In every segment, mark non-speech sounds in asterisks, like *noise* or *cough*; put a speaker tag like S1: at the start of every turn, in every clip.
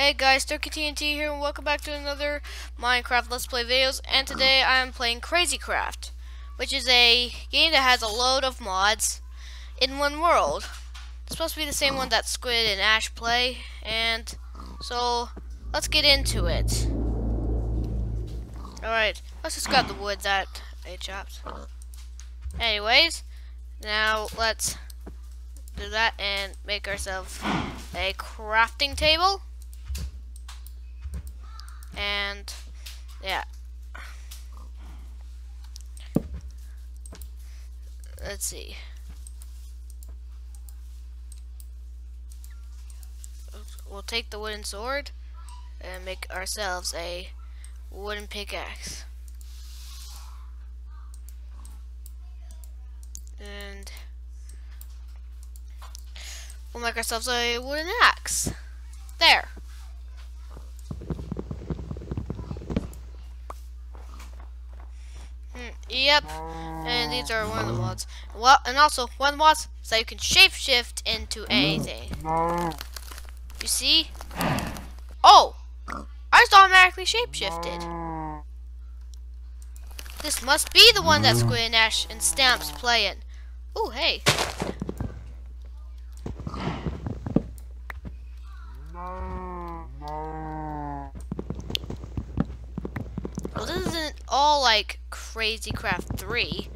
S1: Hey guys, Sturkie TNT here and welcome back to another Minecraft Let's Play videos and today I am playing Crazy Craft which is a game that has a load of mods in one world. It's supposed to be the same one that Squid and Ash play and so let's get into it. Alright, let's just grab the wood that I chopped. Anyways, now let's do that and make ourselves a crafting table. And yeah. Let's see. We'll take the wooden sword and make ourselves a wooden pickaxe. And we'll make ourselves a wooden axe. There. Hmm, yep. And these are one of the mods. Well, and also one of mods so you can shapeshift into anything. You see? Oh! I just automatically shapeshifted. This must be the one that Squid and Ash and Stamps playing. Oh, hey. Well, this isn't all like Crazy Craft 3.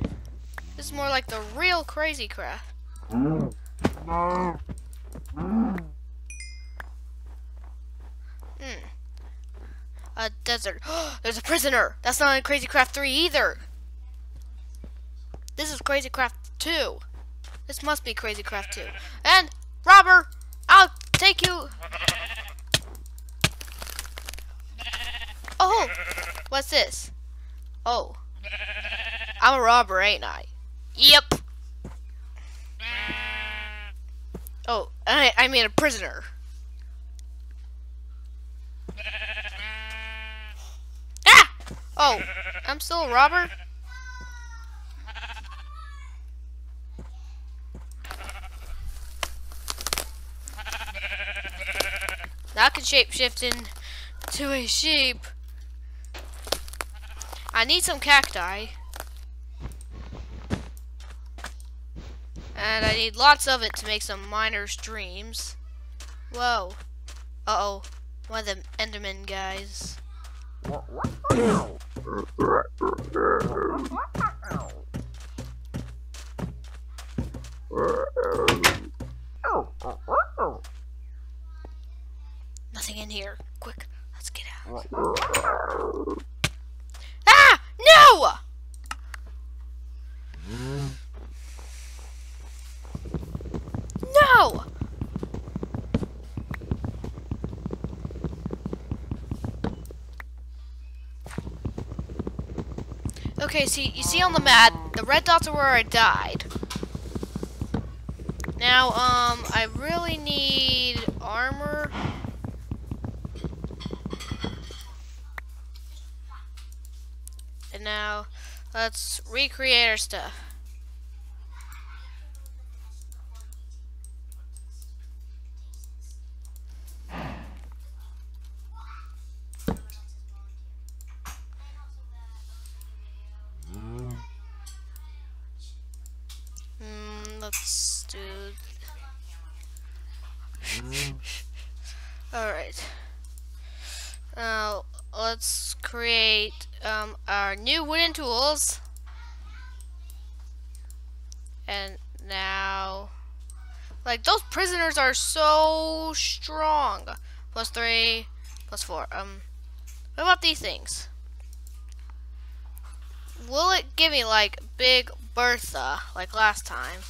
S1: This is more like the real Crazy Craft. Hmm. A desert. *gasps* There's a prisoner. That's not in Crazy Craft 3 either. This is Crazy Craft 2. This must be Crazy Craft 2. And, robber, I'll take you. Oh, what's this? Oh, I'm a robber, ain't I? Yep. Oh, I, I mean a prisoner. Ah! Oh, I'm still a robber? Now I can shapeshift into a sheep. I need some cacti. And I need lots of it to make some miner's dreams. Whoa. Uh-oh. One of them Enderman guys. Nothing in here. Quick, let's get out. No! No! Okay, see, you see on the map, the red dots are where I died. Now, um, I really need armor. And now, let's recreate our stuff. Hmm, let's do. *laughs* Alright. Now, let's create um, our new wooden tools. And now, like those prisoners are so strong. Plus three, plus four. Um, what about these things? Will it give me like Big Bertha like last time?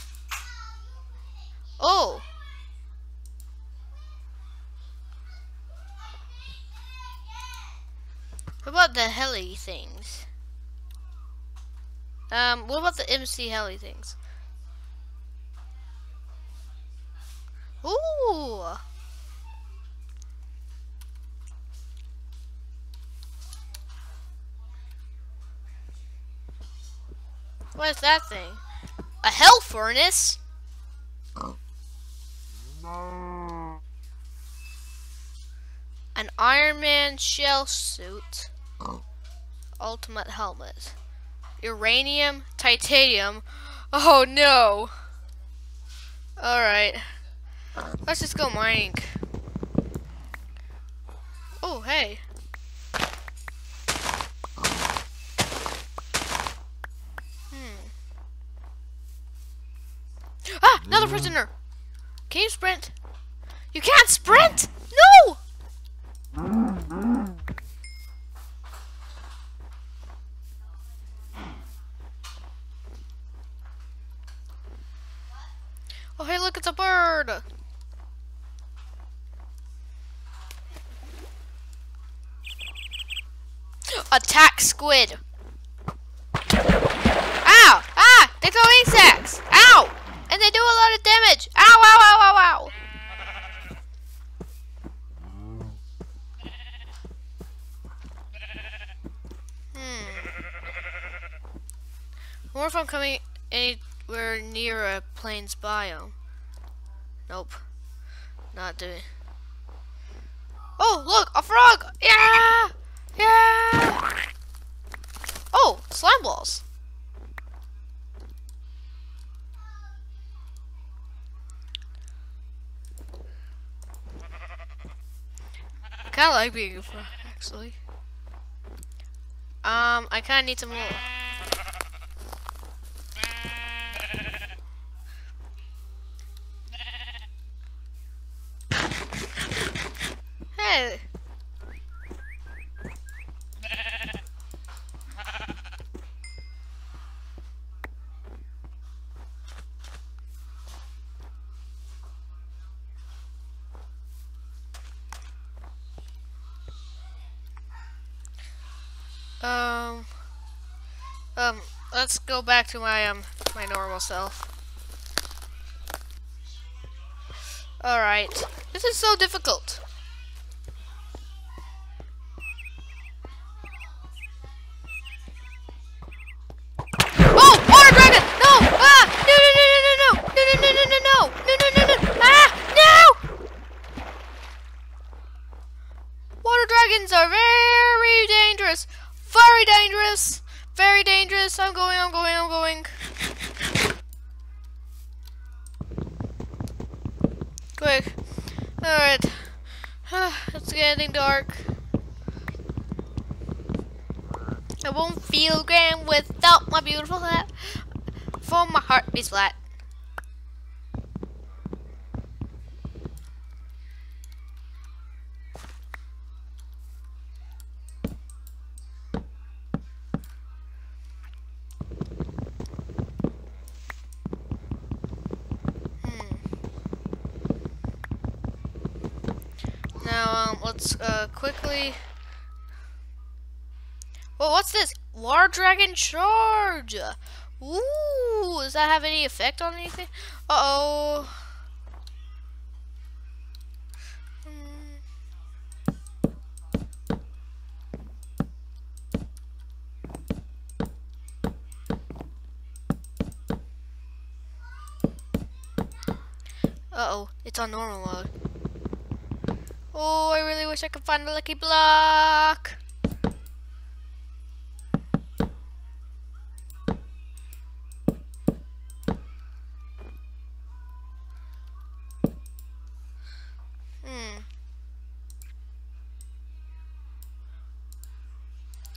S1: Oh. What about the heli things? Um, what about the MC heli things? Ooh! What is that thing? A hell furnace? An Iron Man shell suit, ultimate helmet, uranium, titanium. Oh no! Alright. Let's just go mining. Oh, hey. Hmm. Ah! Another prisoner! Can you sprint? You can't sprint! No! Oh, hey, look, it's a bird! Attack squid! Ow! Ah! They throw insects! Ow! And they do a lot of damage! Ow, ow, ow, ow, ow! What if I'm coming anywhere near a plains biome? Nope. Not doing. Oh, look, a frog! Yeah! Yeah! Oh, slime balls. I kind of like being a frog, actually. Um, I kind of need some more. Um, um, let's go back to my, um, my normal self. Alright. This is so difficult. Oh! Water dragon! No! Ah! No, no, no, no, no, no! No, no, no, no, no, no! No, no, no, no! Ah! No! Water dragons are very dangerous. Very dangerous. Very dangerous. I'm going, I'm going, I'm going. Quick. Alright. *sighs* it's getting dark. I won't feel grand without my beautiful hat. For my heart beats flat. Now, um, let's uh, quickly. Well, what's this? War Dragon Charge! Ooh, does that have any effect on anything? Uh oh. Uh oh, it's on normal mode. Oh, I really wish I could find a lucky block. Hmm.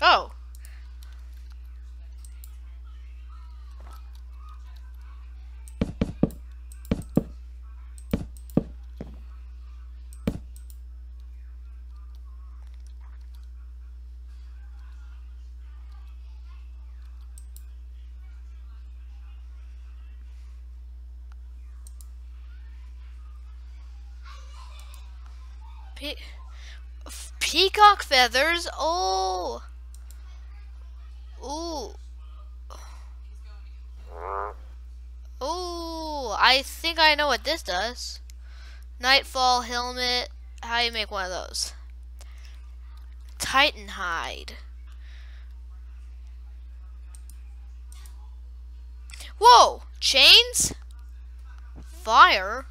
S1: Oh. Pe peacock feathers? Oh. Ooh. Ooh, I think I know what this does. Nightfall helmet. How do you make one of those? Titan hide. Whoa! Chains? Fire?